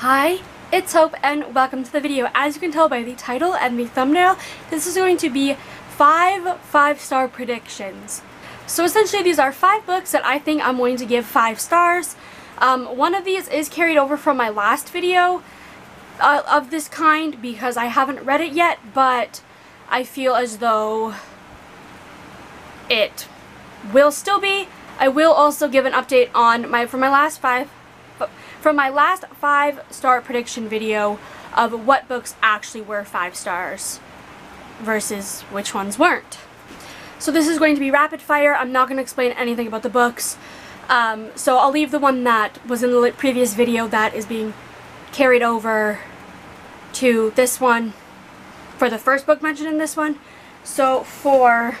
Hi, it's Hope and welcome to the video. As you can tell by the title and the thumbnail, this is going to be five five-star predictions. So essentially these are five books that I think I'm going to give five stars. Um, one of these is carried over from my last video uh, of this kind because I haven't read it yet, but I feel as though it will still be. I will also give an update on my for my last five from my last five star prediction video of what books actually were five stars versus which ones weren't. So this is going to be rapid fire. I'm not going to explain anything about the books. Um, so I'll leave the one that was in the previous video that is being carried over to this one for the first book mentioned in this one. So for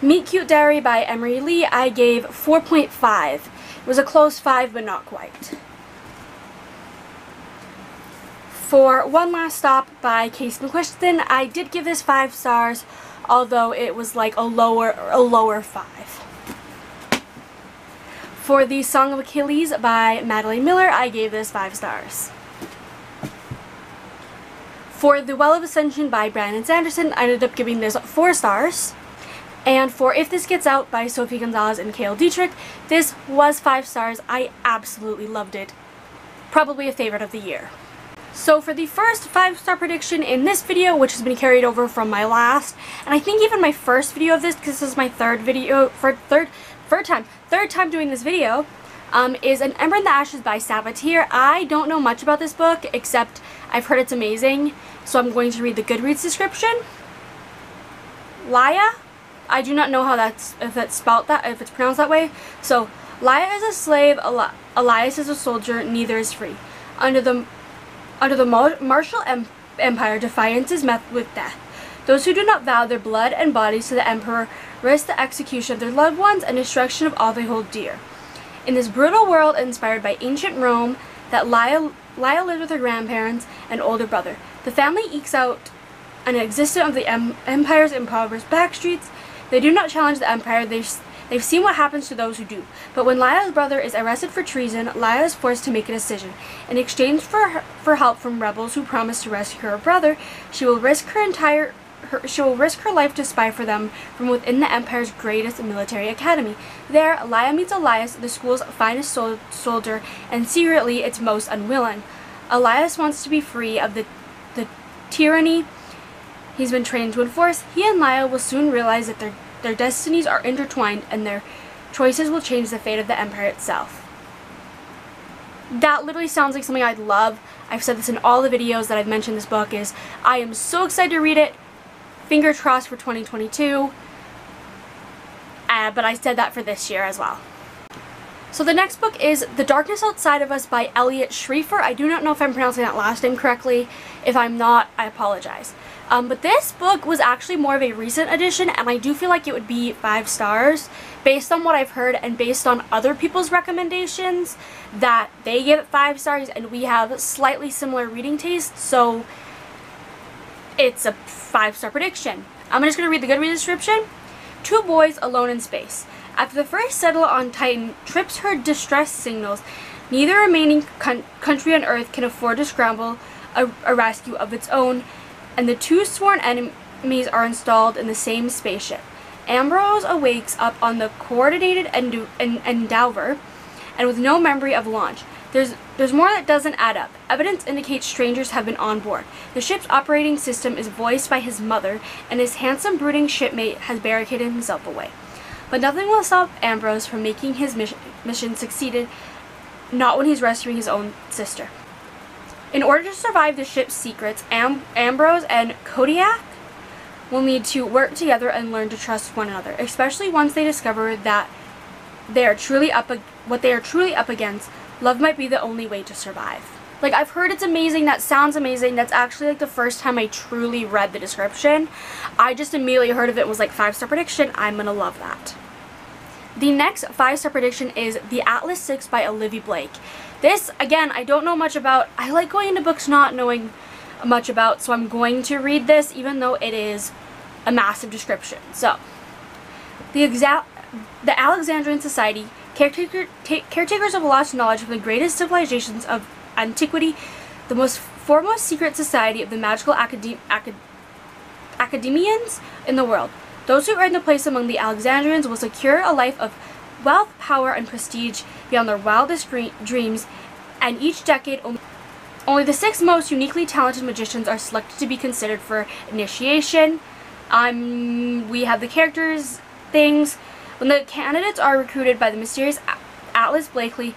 Meet Cute Diary by Emery Lee, I gave 4.5 was a close five, but not quite. For One Last Stop by Casey McQuiston, I did give this five stars, although it was like a lower, a lower five. For The Song of Achilles by Madeline Miller, I gave this five stars. For The Well of Ascension by Brandon Sanderson, I ended up giving this four stars. And for If This Gets Out by Sophie Gonzalez and Cale Dietrich, this was 5 stars. I absolutely loved it. Probably a favorite of the year. So for the first 5 star prediction in this video, which has been carried over from my last, and I think even my first video of this, because this is my third video, for third, third time, third time doing this video, um, is An Ember in the Ashes by Sabaa Tahir. I don't know much about this book, except I've heard it's amazing, so I'm going to read the Goodreads description. Laia I do not know how that's if it's spelled that if it's pronounced that way. So Laia is a slave, Eli Elias is a soldier. Neither is free. Under the under the martial em empire, defiance is met with death. Those who do not vow their blood and bodies to the emperor risk the execution of their loved ones and destruction of all they hold dear. In this brutal world inspired by ancient Rome, that Laia lived with her grandparents and older brother. The family ekes out an existence of the em empire's impoverished backstreets they do not challenge the Empire, they've, they've seen what happens to those who do. But when Laia's brother is arrested for treason, Laia is forced to make a decision. In exchange for, her, for help from rebels who promise to rescue her brother, she will risk her entire her, she will risk her life to spy for them from within the Empire's greatest military academy. There, Laia meets Elias, the school's finest sol soldier, and secretly its most unwilling. Elias wants to be free of the, the tyranny he's been trained to enforce, he and Laia will soon realize that their, their destinies are intertwined and their choices will change the fate of the Empire itself. That literally sounds like something I'd love. I've said this in all the videos that I've mentioned this book is I am so excited to read it. Finger crossed for 2022. Uh, but I said that for this year as well. So the next book is The Darkness Outside of Us by Eliot Schrefer. I do not know if I'm pronouncing that last name correctly. If I'm not, I apologize. Um, but this book was actually more of a recent edition and I do feel like it would be five stars based on what I've heard and based on other people's recommendations that they give it five stars and we have slightly similar reading tastes so it's a five star prediction. I'm just going to read the Goodreads description. Two boys alone in space. After the first settler on Titan trips her distress signals, neither remaining country on Earth can afford to scramble a, a rescue of its own and the two sworn enemies are installed in the same spaceship. Ambrose awakes up on the coordinated Endeavour and with no memory of launch. There's, there's more that doesn't add up. Evidence indicates strangers have been on board. The ship's operating system is voiced by his mother, and his handsome, brooding shipmate has barricaded himself away. But nothing will stop Ambrose from making his mission, mission succeeded, not when he's rescuing his own sister. In order to survive the ship's secrets, Am Ambrose and Kodiak will need to work together and learn to trust one another, especially once they discover that they are truly up what they are truly up against. Love might be the only way to survive. Like I've heard it's amazing, that sounds amazing. That's actually like the first time I truly read the description. I just immediately heard of it was like five star prediction. I'm gonna love that. The next five star prediction is The Atlas 6 by Olivie Blake. This, again, I don't know much about. I like going into books not knowing much about, so I'm going to read this even though it is a massive description. So, the, exa the Alexandrian Society caretaker, caretakers of lost knowledge from the greatest civilizations of antiquity, the most foremost secret society of the magical academ acad academians in the world. Those who earn the place among the Alexandrians will secure a life of wealth, power, and prestige beyond their wildest dreams, and each decade only only the six most uniquely talented magicians are selected to be considered for initiation. Um, we have the characters things. When the candidates are recruited by the mysterious Atlas Blakely,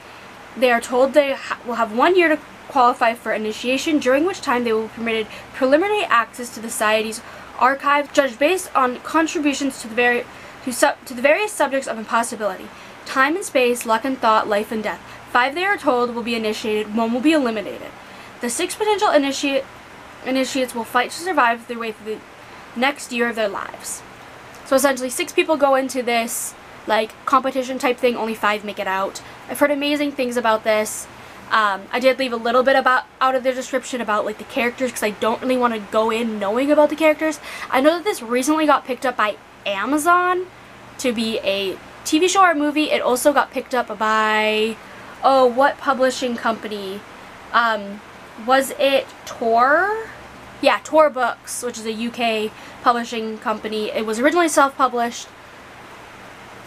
they are told they ha will have one year to qualify for initiation, during which time they will be permitted preliminary access to the Society's archive, judged based on contributions to the, to, to the various subjects of impossibility. Time and space, luck and thought, life and death. Five, they are told, will be initiated, one will be eliminated. The six potential initiate, initiates will fight to survive their way through the next year of their lives. So essentially, six people go into this like competition type thing. Only five make it out. I've heard amazing things about this. Um, I did leave a little bit about out of the description about like the characters because I don't really want to go in knowing about the characters. I know that this recently got picked up by Amazon to be a TV show or movie. It also got picked up by oh what publishing company? Um, was it Tor? Yeah, Tor Books, which is a UK publishing company. It was originally self-published,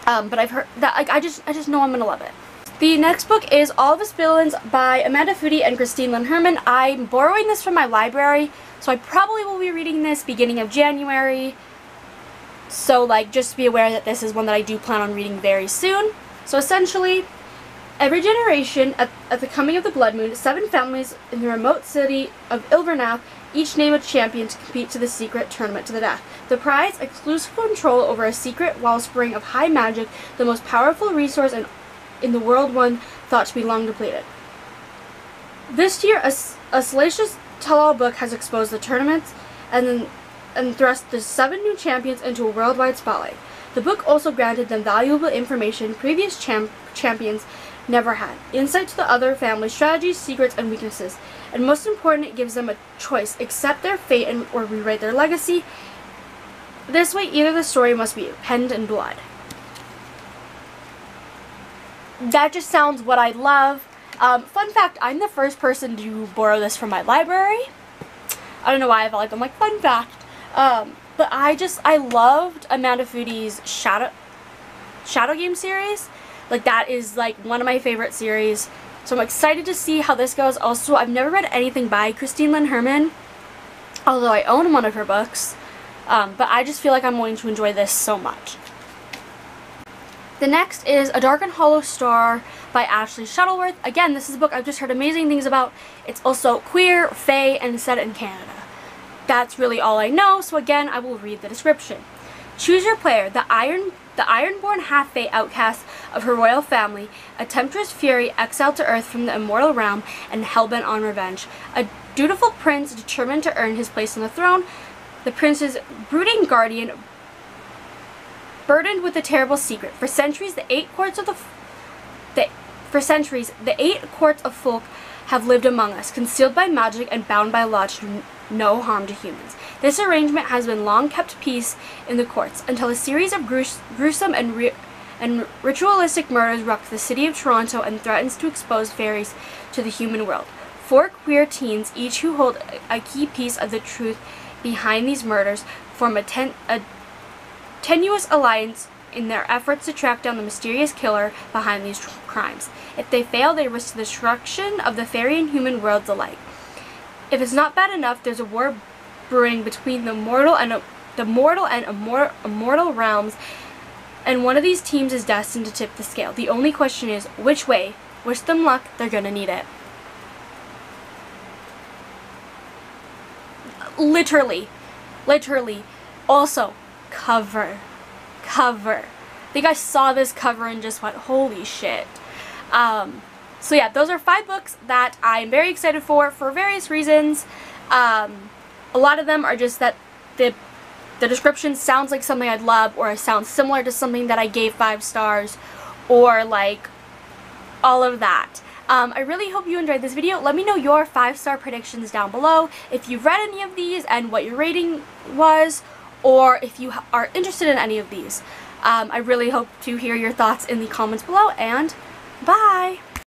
um, but I've heard that like I just I just know I'm gonna love it. The next book is All of Us Villains by Amanda Foody and Christine Lynn Herman. I'm borrowing this from my library, so I probably will be reading this beginning of January. So like just be aware that this is one that I do plan on reading very soon. So essentially, Every generation, at, at, the coming of the Blood Moon, seven families in the remote city of Ilvernath each name a champion to compete to the secret tournament to the death. The prize, exclusive control over a secret wellspring of high magic, the most powerful resource in, in the world one thought to be long depleted. This year, a, a salacious tell-all book has exposed the tournaments and, and thrust the seven new champions into a worldwide spotlight. The book also granted them valuable information previous champ champions never had. Insight to the other family's strategies, secrets, and weaknesses. And most important, it gives them a choice. Accept their fate and or rewrite their legacy. This way, either the story must be penned in blood. That just sounds what I love. Um, fun fact, I'm the first person to borrow this from my library. I don't know why I felt like I'm like, fun fact. Um, but I just, I loved Amanda Foody's Shadow, Shadow Game series. Like that is like one of my favorite series. So I'm excited to see how this goes. Also, I've never read anything by Christine Lynn Herman, although I own one of her books. Um, but I just feel like I'm going to enjoy this so much. The next is A Dark and Hollow Star by Ashley Shuttleworth. Again, this is a book I've just heard amazing things about. It's also queer, fey, and set in Canada. That's really all I know, so again, I will read the description. Choose your player. The Iron the Ironborn half-fae outcast of her royal family, a temptress fury exiled to earth from the immortal realm and hellbent on revenge. A dutiful prince determined to earn his place on the throne, the prince's brooding guardian burdened with a terrible secret. For centuries, the eight courts of the, the for centuries, the eight courts of folk have lived among us, concealed by magic and bound by law to no harm to humans. This arrangement has been long kept peace in the courts until a series of gruesome and, and ritualistic murders rocked the city of Toronto and threatens to expose fairies to the human world. Four queer teens, each who hold a key piece of the truth behind these murders, form a, ten a tenuous alliance in their efforts to track down the mysterious killer behind these crimes. If they fail, they risk the destruction of the fairy and human worlds alike. If it's not bad enough, there's a war brewing between the mortal and the mortal and immor immortal realms, and one of these teams is destined to tip the scale. The only question is which way. Wish them luck. They're gonna need it. Literally, literally. Also, cover, cover. I think I saw this cover and just went, holy shit. Um, so yeah, those are five books that I'm very excited for, for various reasons. Um, a lot of them are just that the, the description sounds like something I'd love, or it sounds similar to something that I gave five stars, or like all of that. Um, I really hope you enjoyed this video. Let me know your five-star predictions down below. If you've read any of these and what your rating was, or if you are interested in any of these. Um, I really hope to hear your thoughts in the comments below, and bye!